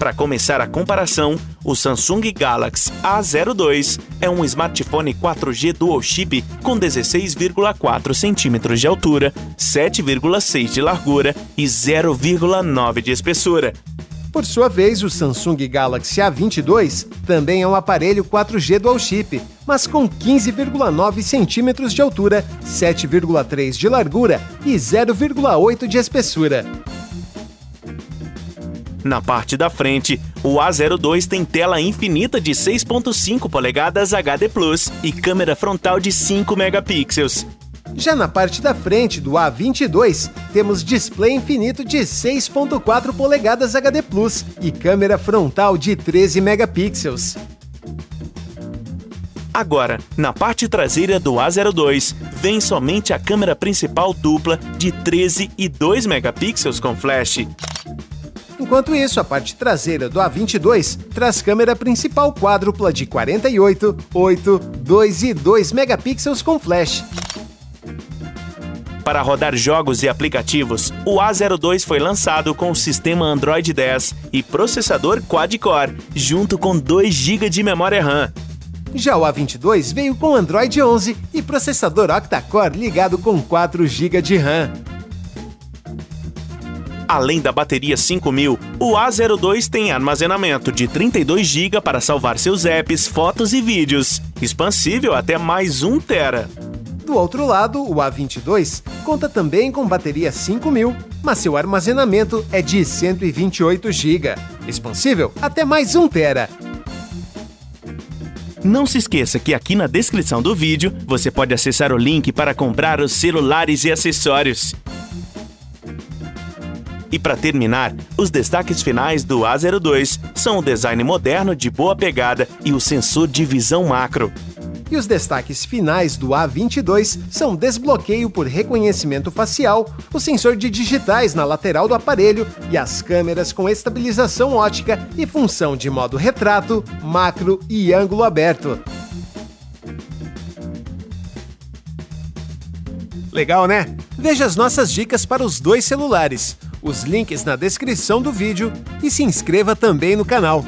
Para começar a comparação, o Samsung Galaxy A02 é um smartphone 4G Dual Chip com 16,4 centímetros de altura, 7,6 de largura e 0,9 de espessura. Por sua vez, o Samsung Galaxy A22 também é um aparelho 4G Dual Chip, mas com 15,9 centímetros de altura, 7,3 de largura e 0,8 de espessura. Na parte da frente, o A02 tem tela infinita de 6.5 polegadas HD Plus e câmera frontal de 5 megapixels. Já na parte da frente do A22, temos display infinito de 6.4 polegadas HD Plus e câmera frontal de 13 megapixels. Agora, na parte traseira do A02, vem somente a câmera principal dupla de 13 e 2 megapixels com flash. Enquanto isso, a parte traseira do A22 traz câmera principal quádrupla de 48, 8, 2 e 2 megapixels com flash. Para rodar jogos e aplicativos, o A02 foi lançado com o sistema Android 10 e processador quad-core, junto com 2 GB de memória RAM. Já o A22 veio com Android 11 e processador octa-core ligado com 4 GB de RAM. Além da bateria 5000, o A02 tem armazenamento de 32 GB para salvar seus apps, fotos e vídeos, expansível até mais 1 TB. Do outro lado, o A22 conta também com bateria 5000, mas seu armazenamento é de 128 GB, expansível até mais 1 TB. Não se esqueça que aqui na descrição do vídeo você pode acessar o link para comprar os celulares e acessórios. E para terminar, os destaques finais do A02 são o design moderno de boa pegada e o sensor de visão macro. E os destaques finais do A22 são desbloqueio por reconhecimento facial, o sensor de digitais na lateral do aparelho e as câmeras com estabilização ótica e função de modo retrato, macro e ângulo aberto. Legal, né? Veja as nossas dicas para os dois celulares os links na descrição do vídeo e se inscreva também no canal.